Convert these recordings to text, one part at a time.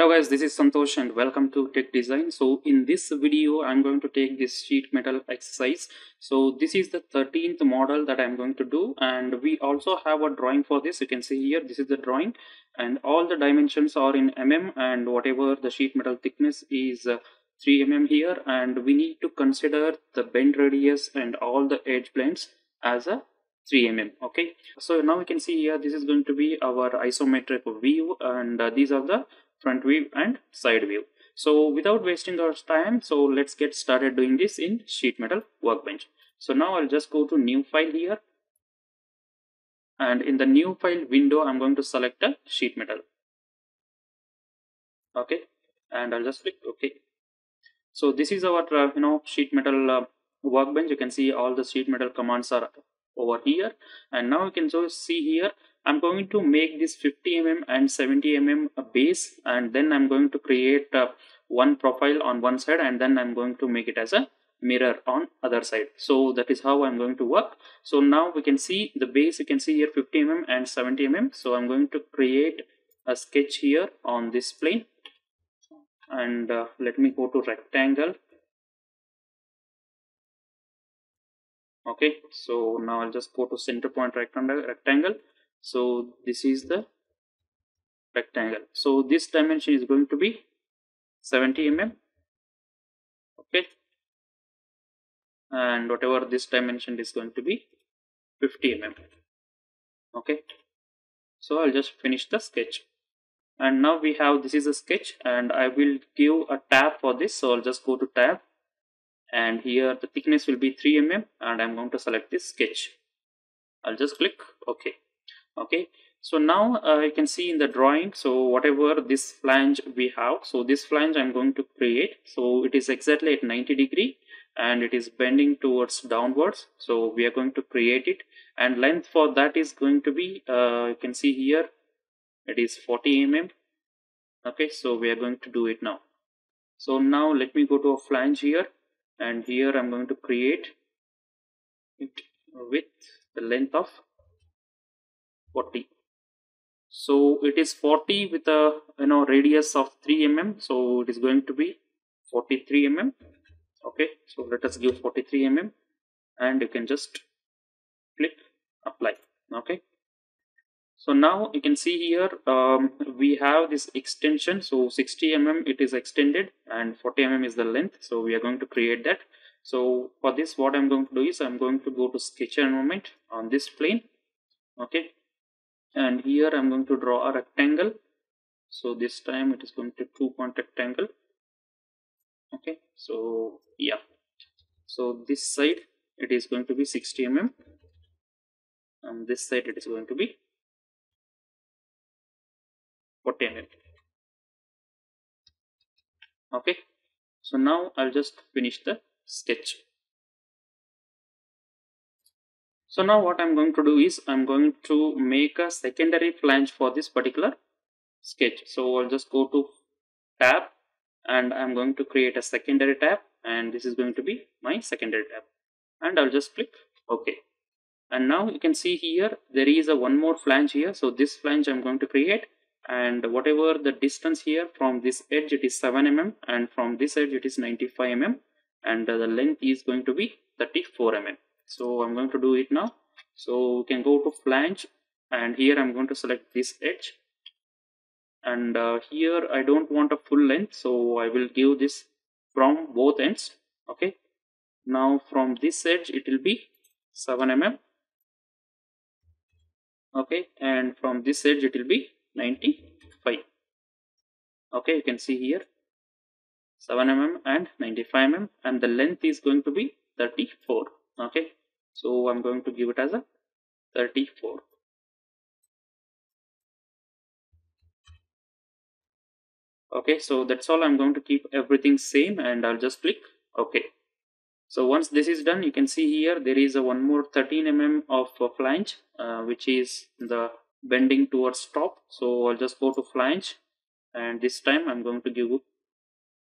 Hello guys, this is Santosh and welcome to Tech Design. So in this video, I'm going to take this sheet metal exercise. So this is the 13th model that I'm going to do and we also have a drawing for this. You can see here, this is the drawing and all the dimensions are in mm and whatever the sheet metal thickness is uh, 3 mm here and we need to consider the bend radius and all the edge blends as a 3 mm okay so now we can see here this is going to be our isometric view and uh, these are the front view and side view. So without wasting our time so let's get started doing this in sheet metal workbench. So now i'll just go to new file here. And in the new file window i'm going to select a sheet metal. Okay? And i'll just click okay so this is our uh, you know sheet metal uh, workbench. You can see all the sheet metal commands are over here. And now you can just see here I'm going to make this 50 mm and 70 mm a base and then I'm going to create uh, one profile on one side and then I'm going to make it as a mirror on other side. So that is how I'm going to work. So now we can see the base you can see here 50 mm and 70 mm. So I'm going to create a sketch here on this plane. And uh, let me go to rectangle. Okay so now I'll just go to center point rectangle rectangle so this is the rectangle. So this dimension is going to be 70 mm okay? And whatever this dimension is going to be 50 mm okay? So I'll just finish the sketch. And now we have this is a sketch and I will give a tab for this. So I'll just go to tab. And here the thickness will be 3 mm and I'm going to select this sketch. I'll just click OK okay. So now uh, you can see in the drawing so whatever this flange we have so this flange I'm going to create. So it is exactly at 90 degree and it is bending towards downwards. So we are going to create it. And length for that is going to be uh, you can see here it is 40 mm. Okay. So we are going to do it now. So now let me go to a flange here. And here I'm going to create it with the length of 40 so it is 40 with a you know radius of 3 mm so it is going to be 43 mm okay. So let us give 43 mm and you can just click apply. Okay. So now you can see here um, we have this extension. So 60 mm it is extended and 40 mm is the length. So we are going to create that. So for this what i'm going to do is i'm going to go to sketch environment on this plane. Okay and here I'm going to draw a rectangle. So this time it is going to two point rectangle. Okay so yeah. So this side it is going to be 60 mm. And this side it is going to be 40 mm. Okay so now I'll just finish the sketch so now what I'm going to do is I'm going to make a secondary flange for this particular sketch. So I'll just go to tab and I'm going to create a secondary tab and this is going to be my secondary tab and I'll just click OK. And now you can see here there is a one more flange here. So this flange I'm going to create and whatever the distance here from this edge it is 7 mm and from this edge it is 95 mm and the length is going to be 34 mm so I'm going to do it now. So we can go to flange and here I'm going to select this edge. And uh, here I don't want a full length so I will give this from both ends okay? Now from this edge it will be 7 mm okay? And from this edge it will be 95 okay? You can see here 7 mm and 95 mm and the length is going to be 34 okay so I'm going to give it as a 34 okay so that's all. I'm going to keep everything same and I'll just click OK so once this is done you can see here there is a one more 13 mm of flange uh, which is the bending towards top. So I'll just go to flange and this time I'm going to give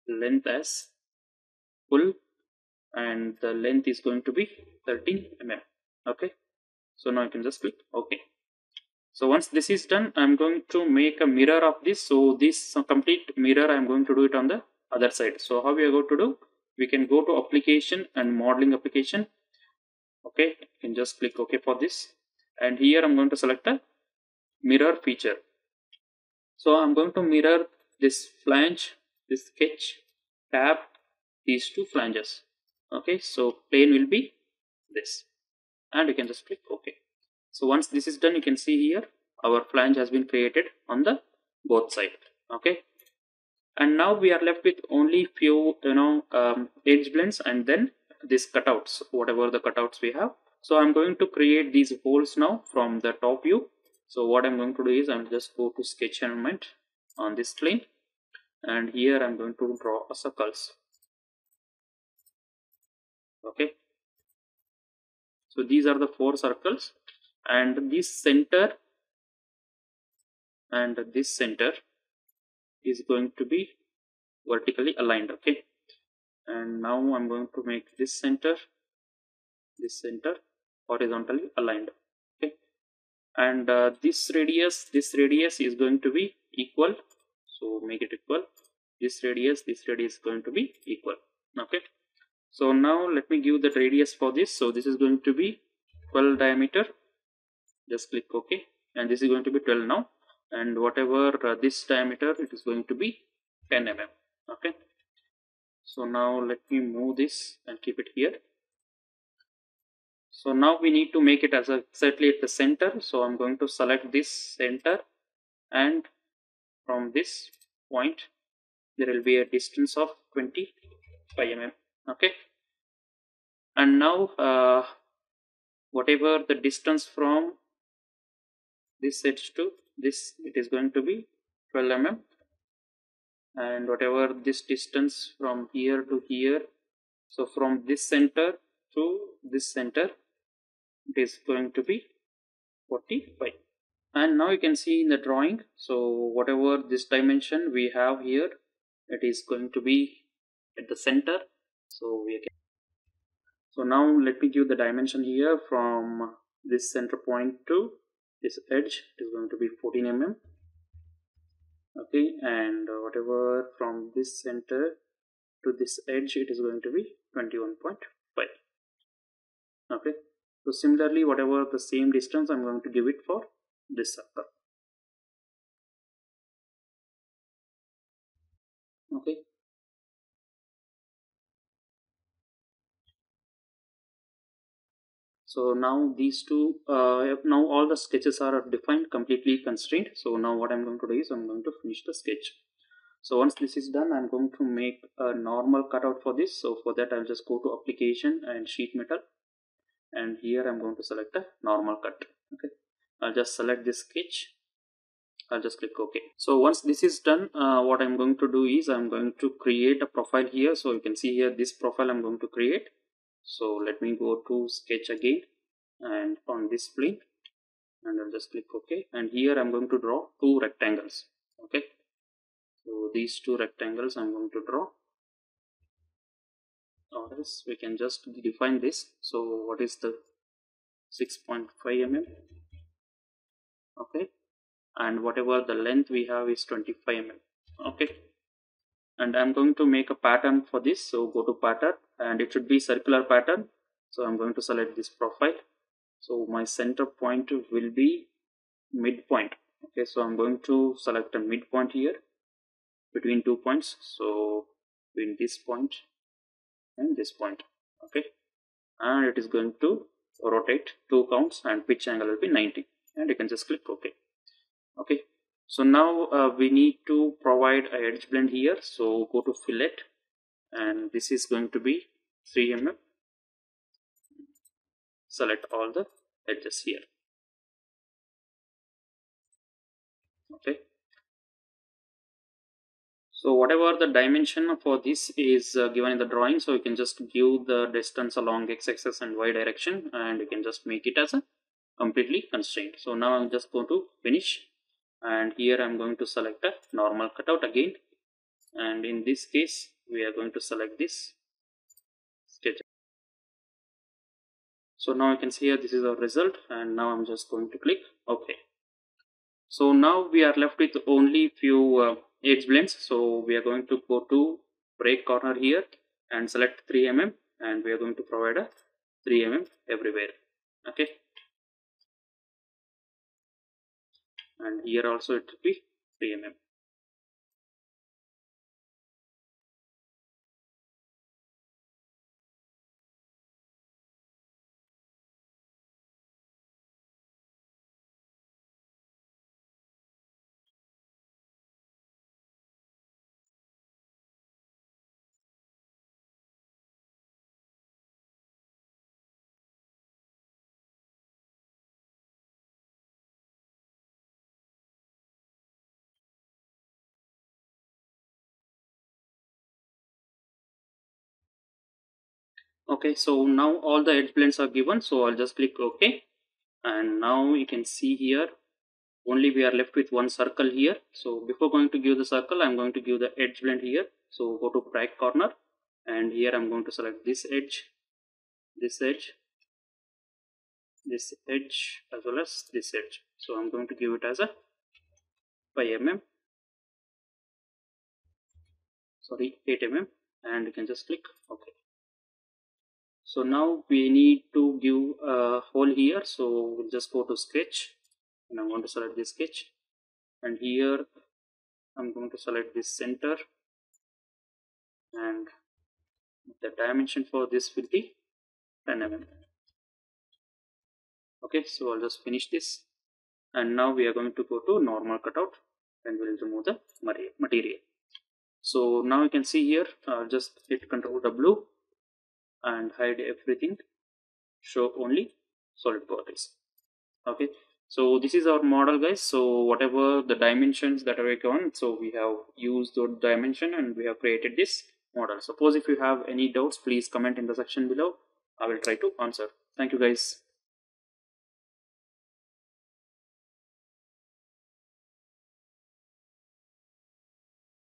length as full and the length is going to be 13 mm okay? So now you can just click. Ok so once this is done i'm going to make a mirror of this. So this complete mirror i'm going to do it on the other side. So how we are going to do? We can go to application and modeling application. Okay? You can just click ok for this. And here i'm going to select a mirror feature. So i'm going to mirror this flange this sketch tab these two flanges okay so plane will be this. And you can just click ok. So once this is done you can see here our flange has been created on the both side. Okay. And now we are left with only few you know um, edge blends and then these cutouts whatever the cutouts we have. So i'm going to create these holes now from the top view. So what i'm going to do is i'm just go to sketch environment on this plane. And here i'm going to draw a circles okay. So these are the four circles and this center and this center is going to be vertically aligned. Okay. And now I'm going to make this center this center horizontally aligned. Okay. And uh, this radius this radius is going to be equal. So make it equal. This radius this radius is going to be equal. Okay so now let me give the radius for this. So this is going to be 12 diameter. Just click ok. And this is going to be 12 now. And whatever uh, this diameter it is going to be 10 mm. Okay so now let me move this and keep it here. So now we need to make it as exactly at the center. So i'm going to select this center. And from this point there will be a distance of 25 mm okay. And now uh, whatever the distance from this edge to this it is going to be 12 mm. And whatever this distance from here to here so from this center to this center it is going to be 45 and now you can see in the drawing so whatever this dimension we have here it is going to be at the center so we can so now let me give the dimension here from this center point to this edge. It is going to be 14 mm okay? And whatever from this center to this edge it is going to be 21.5 okay? So similarly whatever the same distance i'm going to give it for this circle okay so now these two uh, now all the sketches are defined completely constrained. So now what i'm going to do is i'm going to finish the sketch. So once this is done i'm going to make a normal cutout for this. So for that i'll just go to application and sheet metal. And here i'm going to select a normal cut. Okay. I'll just select this sketch. I'll just click OK. So once this is done, uh, what I'm going to do is I'm going to create a profile here. So you can see here this profile I'm going to create so let me go to sketch again and on this plane and I'll just click OK. And here I'm going to draw two rectangles okay so these two rectangles I'm going to draw. Or else we can just define this. So what is the 6.5 mm? Okay and whatever the length we have is 25 mm okay and I'm going to make a pattern for this. So go to pattern and it should be circular pattern. So I'm going to select this profile. So my center point will be midpoint. Okay so I'm going to select a midpoint here between two points. So between this point and this point. Okay and it is going to rotate two counts and pitch angle will be 90 and you can just click ok. Okay so now uh, we need to provide a edge blend here. So go to fillet and this is going to be 3 mm select all the edges here. Okay. So whatever the dimension for this is uh, given in the drawing so you can just give the distance along x-axis and y direction and you can just make it as a completely constraint so now i'm just going to finish and here I'm going to select a normal cutout again. And in this case we are going to select this sketch. So now you can see here this is our result and now I'm just going to click OK. So now we are left with only few uh, edge blends. So we are going to go to break corner here and select 3 mm and we are going to provide a 3 mm everywhere. Okay and here also it will be 3 mm okay so now all the edge blends are given so i'll just click ok. And now you can see here only we are left with one circle here. So before going to give the circle i'm going to give the edge blend here. So go to right corner and here i'm going to select this edge this edge this edge as well as this edge. So i'm going to give it as a 5 mm sorry 8 mm and you can just click ok so now we need to give a hole here. So we'll just go to sketch. And I'm going to select this sketch. And here I'm going to select this center. And the dimension for this will be 10 mm. Okay so I'll just finish this. And now we are going to go to normal cutout. And we'll remove the material. So now you can see here I'll just hit Ctrl W and hide everything. Show only solid bodies okay. So this is our model guys. So whatever the dimensions that are given so we have used the dimension and we have created this model. Suppose if you have any doubts please comment in the section below. I will try to answer. Thank you guys